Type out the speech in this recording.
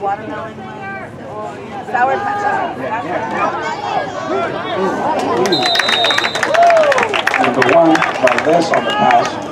watermelon Sour Patch Number one, Valdez on the pass.